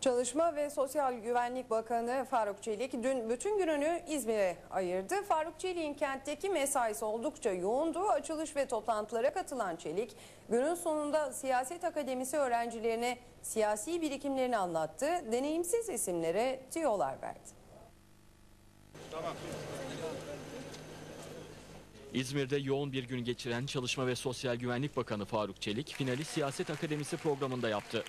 Çalışma ve Sosyal Güvenlik Bakanı Faruk Çelik dün bütün gününü İzmir'e ayırdı. Faruk Çelik'in kentteki mesaisi oldukça yoğundu. Açılış ve toplantılara katılan Çelik, günün sonunda siyaset akademisi öğrencilerine siyasi birikimlerini anlattı. Deneyimsiz isimlere tüyolar verdi. İzmir'de yoğun bir gün geçiren Çalışma ve Sosyal Güvenlik Bakanı Faruk Çelik, finali Siyaset Akademisi programında yaptı.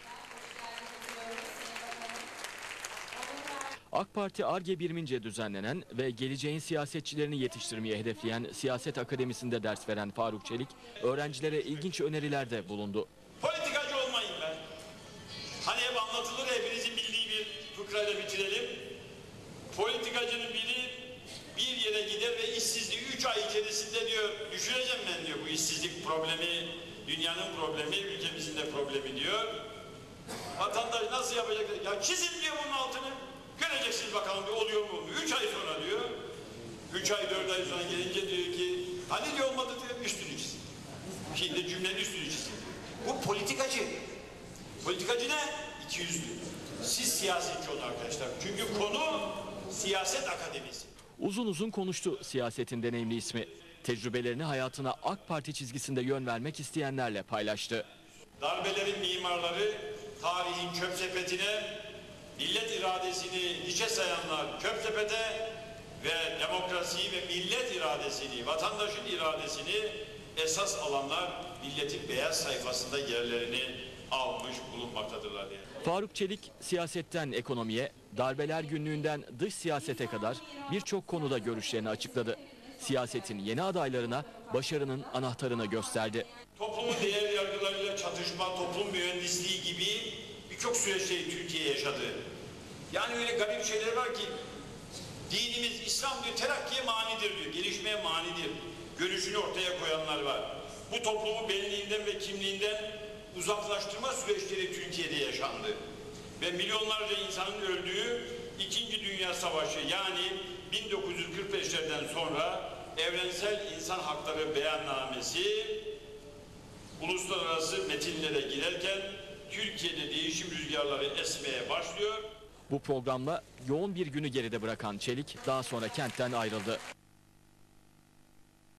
AK Parti ARGE birimince düzenlenen ve geleceğin siyasetçilerini yetiştirmeye hedefleyen Siyaset Akademisi'nde ders veren Faruk Çelik, öğrencilere ilginç önerilerde bulundu. Politikacı olmayın ben. Hani hep anlatılır ya, hepinizin bildiği bir fıkrayla bitirelim. Politikacının biri bir yere gider ve işsizliği 3 ay içerisinde diyor düşüreceğim ben diyor bu işsizlik problemi dünyanın problemi ülkemizin de problemi diyor. Vatandaş nasıl yapacak? Ya çizin diyor bunun altını. Göreceksiniz bakalım diyor, oluyor mu. 3 ay sonra diyor. 3 ay 4 ay sonra gelince diyor ki hani diyor olmadı diyor üstünü çizin. Şimdi cümlenin üstünü çizin. Bu politikacı. Politikacı ne? İki yüzlü. Siz siyasetçi olun arkadaşlar. Çünkü konu siyaset akademisi. Uzun uzun konuştu siyasetin deneyimli ismi. Tecrübelerini hayatına AK Parti çizgisinde yön vermek isteyenlerle paylaştı. Darbelerin mimarları tarihin çöp sepetine millet iradesini hiçe sayanlar çöp sepete ve demokrasiyi ve millet iradesini, vatandaşın iradesini esas alanlar milletin beyaz sayfasında yerlerini almış bulunmaktadırlar diye. Faruk Çelik siyasetten ekonomiye, darbeler günlüğünden dış siyasete kadar birçok konuda görüşlerini açıkladı. Siyasetin yeni adaylarına başarının anahtarını gösterdi. Toplumun değer yargılarıyla çatışma, toplum mühendisliği gibi birçok süreçte Türkiye yaşadı. Yani öyle garip şeyler var ki dinimiz İslam diyor terakkiye manidir diyor, gelişmeye manidir. Görüşünü ortaya koyanlar var. Bu toplumu benliğinden ve kimliğinden uzaklaştırma süreçleri Türkiye'de yaşandı. Ve milyonlarca insanın öldüğü İkinci Dünya Savaşı yani 1945'lerden sonra Evrensel İnsan Hakları Beyannamesi uluslararası metinlere girerken Türkiye'de değişim rüzgarları esmeye başlıyor. Bu programla yoğun bir günü geride bırakan Çelik daha sonra kentten ayrıldı.